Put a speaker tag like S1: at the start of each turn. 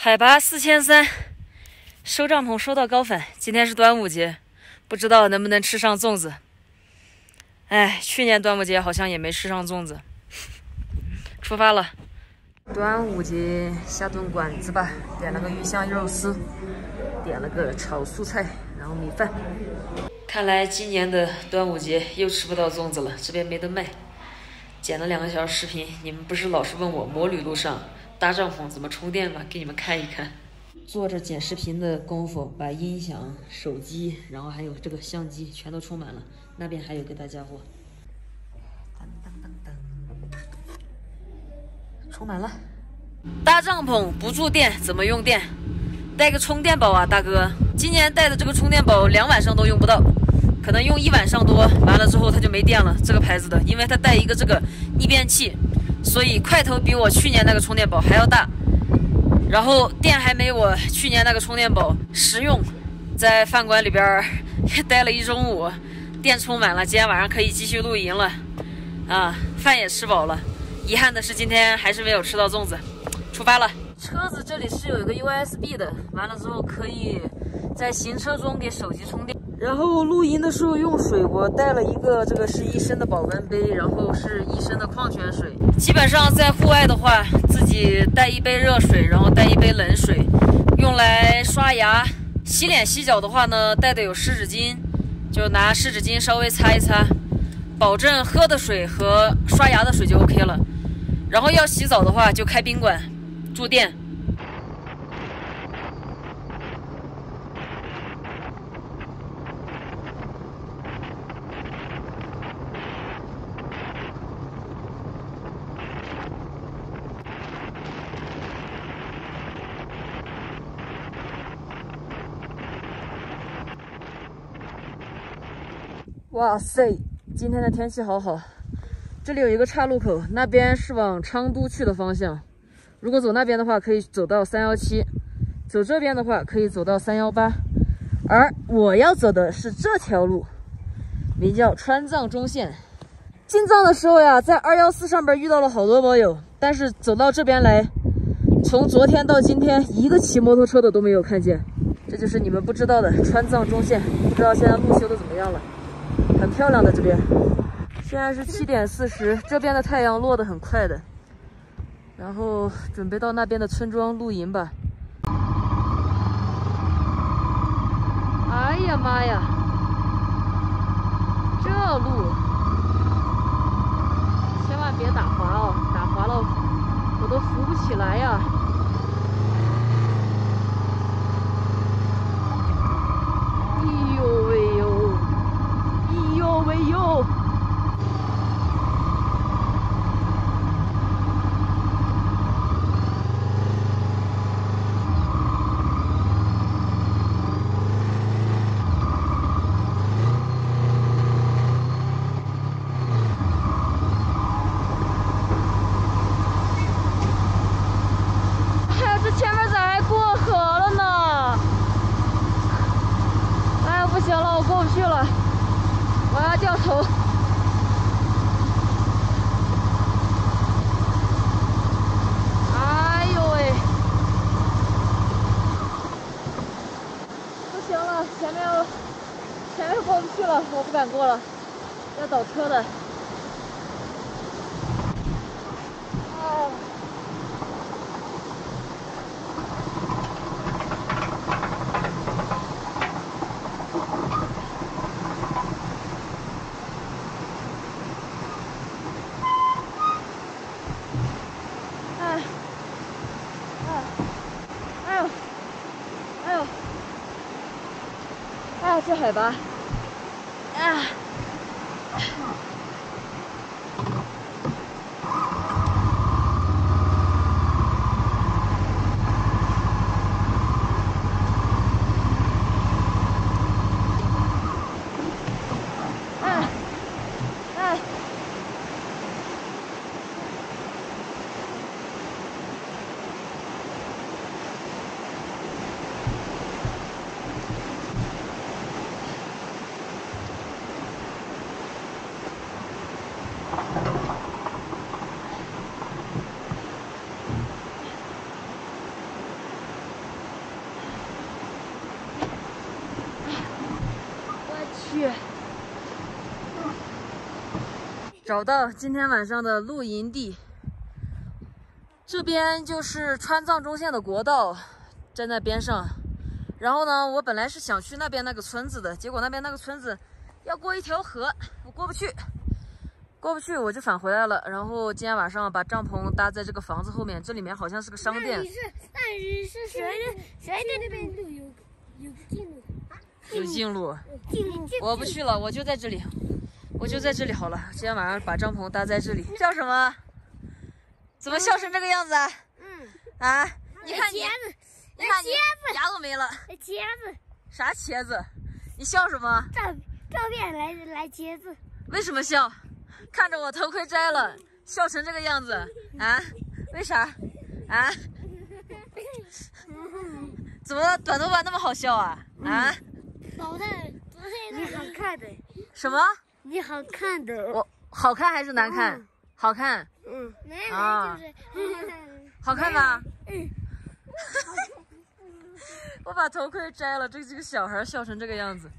S1: 海拔四千三，收帐篷收到高反。今天是端午节，不知道能不能吃上粽子。哎，去年端午节好像也没吃上粽子。出发了，端午节下顿馆子吧，点了个鱼香肉丝，点了个炒素菜，然后米饭。看来今年的端午节又吃不到粽子了，这边没得卖。剪了两个小时视频，你们不是老是问我摩旅路上？搭帐篷怎么充电吧？给你们看一看。做着剪视频的功夫，把音响、手机，然后还有这个相机全都充满了。那边还有个大家伙。噔噔噔噔，充满了。搭帐篷不住电怎么用电？带个充电宝啊，大哥！今年带的这个充电宝两晚上都用不到，可能用一晚上多，完了之后它就没电了。这个牌子的，因为它带一个这个逆变器。所以块头比我去年那个充电宝还要大，然后电还没我去年那个充电宝实用。在饭馆里边待了一中午，电充满了，今天晚上可以继续露营了。啊，饭也吃饱了，遗憾的是今天还是没有吃到粽子。出发了，车子这里是有一个 USB 的，完了之后可以在行车中给手机充电。然后露营的时候用水，我带了一个，这个是一升的保温杯，然后是一升的矿泉水。基本上在户外的话，自己带一杯热水，然后带一杯冷水，用来刷牙、洗脸、洗脚的话呢，带的有湿纸巾，就拿湿纸巾稍微擦一擦，保证喝的水和刷牙的水就 OK 了。然后要洗澡的话，就开宾馆，住店。哇塞，今天的天气好好。这里有一个岔路口，那边是往昌都去的方向。如果走那边的话，可以走到三幺七；走这边的话，可以走到三幺八。而我要走的是这条路，名叫川藏中线。进藏的时候呀，在二幺四上边遇到了好多网友，但是走到这边来，从昨天到今天，一个骑摩托车的都没有看见。这就是你们不知道的川藏中线，不知道现在路修的怎么样了。很漂亮的这边，现在是七点四十，这边的太阳落得很快的。然后准备到那边的村庄露营吧。哎呀妈呀，这路千万别打滑哦，打滑了我都扶不起来呀。不行了我过不去了我要掉头。哎呦喂。不行了前面前面过不去了我不敢过了要倒车的。哎，哎，哎呦，哎呦，哎，去海吧啊。找到今天晚上的露营地，这边就是川藏中线的国道，站在边上。然后呢，我本来是想去那边那个村子的，结果那边那个村子要过一条河，我过不去，过不去我就返回来了。然后今天晚上把帐篷搭在这个房子后面，这里面好像是个商店。
S2: 那你是那你是谁的谁的那边路有有近路？
S1: 有近路，
S2: 近路
S1: 我不去了，我就在这里，我就在这里好了。今天晚上把帐篷搭在这里。笑什么？怎么笑成这个样子啊？
S2: 嗯，
S1: 啊？你看你你看你牙都没了，
S2: 茄子，
S1: 啥茄子？你笑什么？
S2: 照照片来来茄子，
S1: 为什么笑？看着我头盔摘了，笑成这个样子啊？为啥？啊？怎么短头发那么好笑啊？啊？
S2: 老的不是你好看的，
S1: 什么？
S2: 你好看的，
S1: 我好看还是难看
S2: 嗯？
S1: 好看，
S2: 嗯，奶
S1: 啊
S2: 就是，
S1: 好看吧？
S2: 嗯，
S1: 我把头盔摘了，这几个小孩笑成这个样子。